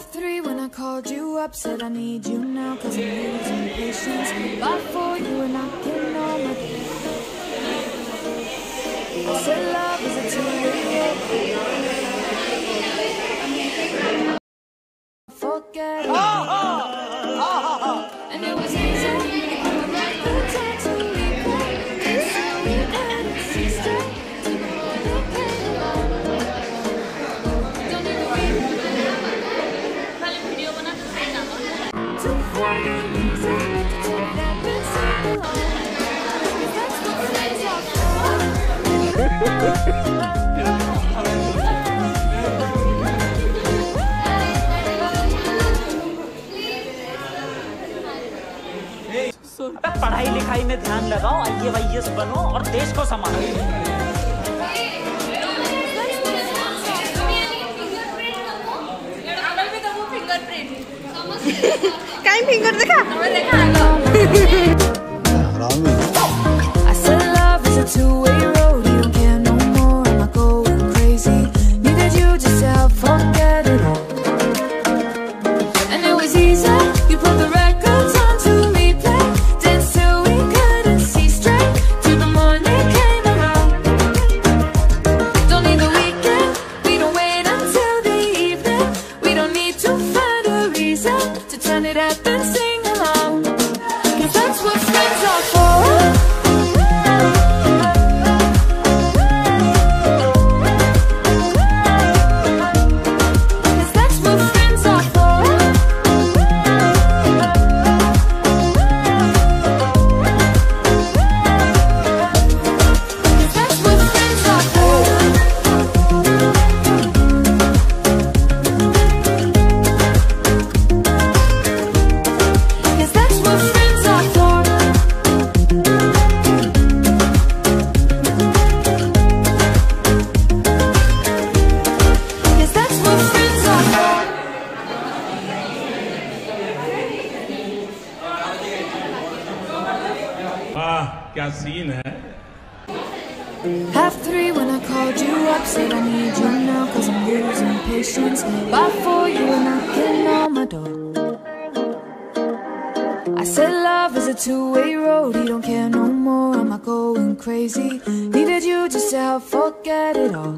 left three when I called you up Said I need you now cause I'm losing patience By four you were knocking all my door I said love is a two-way Forget oh, oh, oh, oh, oh. And it was पढ़ाई में ध्यान लगाओ I S बनो और देश को संभालो कहीं फिंगर देखा देखा क्या सीन है Half three when I called you up, said I need you now, cause I'm losing patience. By four, you were knocking on my door. I said, Love is a two way road, you don't care no more. Am I going crazy? Needed you just to help forget it all.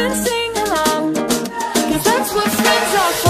and sing along. Cause that's what friends are for.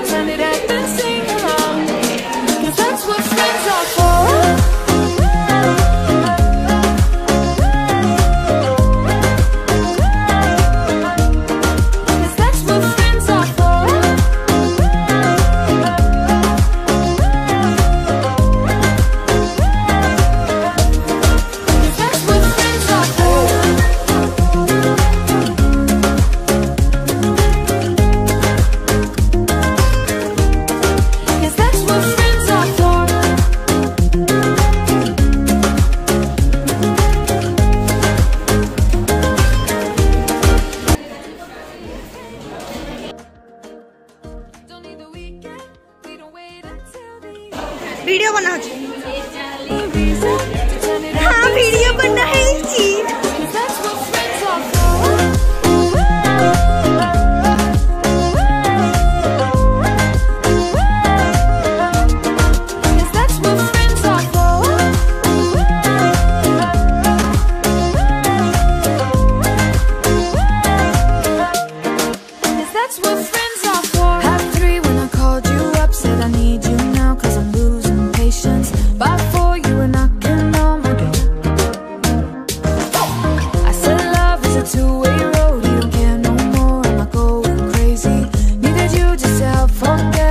to turn it out. Video बनाना चाहिए myself, é forget.